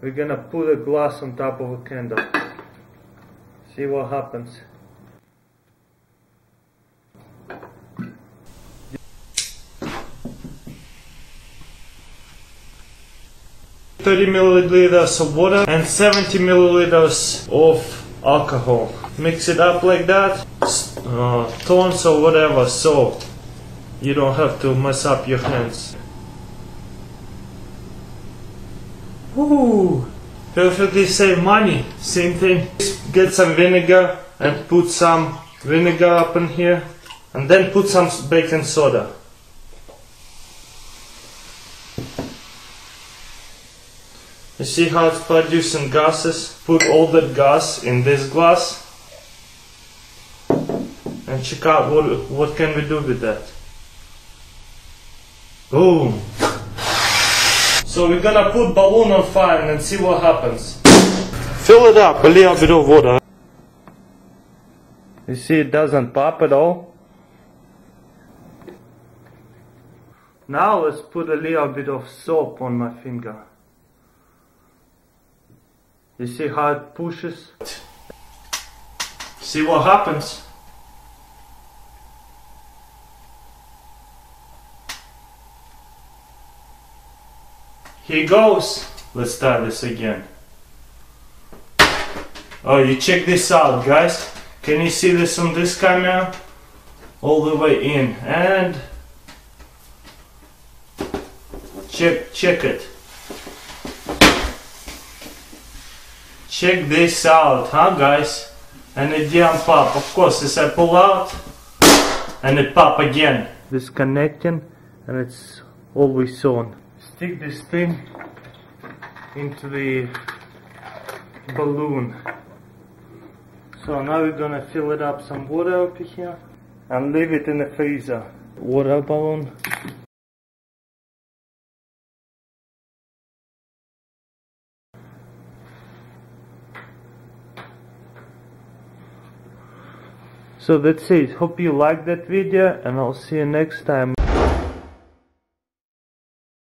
we're gonna put a glass on top of a candle. See what happens. Thirty milliliters of water and seventy milliliters of alcohol. Mix it up like that, uh, or whatever, so you don't have to mess up your hands. Ooh, perfectly save money. Same thing. Get some vinegar and put some vinegar up in here, and then put some baking soda. You see how it's producing gases? Put all that gas in this glass and check out what what can we do with that. Boom. So we're gonna put balloon on fire and see what happens. Fill it up a little bit of water. You see it doesn't pop at all. Now let's put a little bit of soap on my finger. You see how it pushes? See what happens? Here goes. Let's start this again. Oh, you check this out, guys. Can you see this on this camera? All the way in and check check it. Check this out, huh guys? And it didn't pop. Of course, as I pull out and it pop again. Disconnecting and it's always on. Stick this thing into the balloon. So now we're gonna fill it up some water over here and leave it in the freezer. Water balloon. So that's it. Hope you liked that video and I'll see you next time.